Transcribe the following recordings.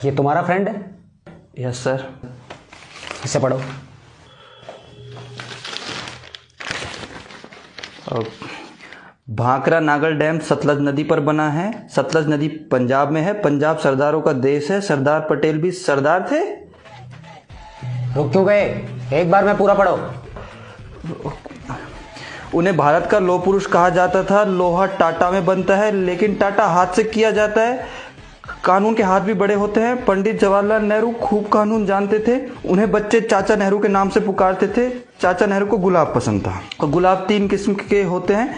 ये तुम्हारा फ्रेंड है? यस सर इसे पढ़ो। भाखरा नागल डैम सतलज नदी पर बना है। सतलज नदी पंजाब में है। पंजाब सरदारों का देश है। सरदार पटेल भी सरदार थे? रुक क्यों गए? एक बार में पूरा पढ़ो। उन्हें भारत का लोह पुरुष कहा जाता था। लोहा टाटा में बनता है लेकिन टाटा हाथ से किया जाता है। कानून के हाथ भी बड़े होते हैं। पंडित जवाहरलाल नेहरू खूब कानून जानते थे। उन्हें बच्चे चाचा नेहरू के नाम से पुकारते थे। चाचा नेहरू को गुलाब पसंद था। और गुलाब तीन किस्म के होते हैं।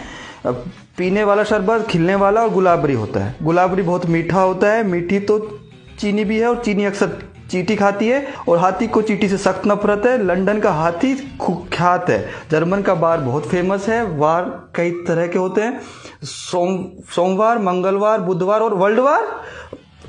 पीने वाला शरबत, खिलने वाला और गुलाबरी होता है। गुलाबरी बहुत मीठा होता है। मीठी तो चीनी भी है और चीनी अक्सर चीटी खाती है। और हाथी को चीटी से सख्त नफरत है। लंदन का हाथी कुख्यात है। जर्मन का बार बहुत फ़ेमस है। वार कई तरह के होते हैं। सोम, सोमवार, मंगलवार, बुधवार और वर्ल्ड वार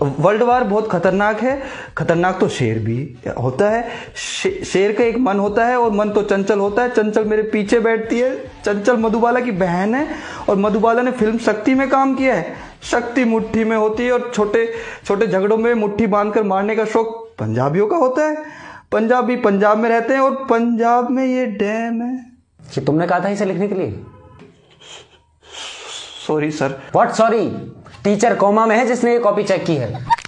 वर्ल्ड वार बहुत खतरनाक है। खतरनाक तो शेर भी होता है। शे, शेर का एक मन होता है और मन तो चंचल होता है। चंचल मेरे पीछे बैठती है। चंचल मधुबाला की बहन है और मधुबाला ने फ़िल्म शक्ति में काम किया है। शक्ति मुट्ठी में होती है और छोटे छोटे झगड़ों में मुट्ठी बांधकर मारने का शौक पंजाबियों का होता है। पंजाबी पंजाब में रहते हैं और पंजाब में ये डैम है। कि तुमने कहा था इसे लिखने के लिए? Sorry sir what sorry teacher coma में है जिसने ये कॉपी चेक की है।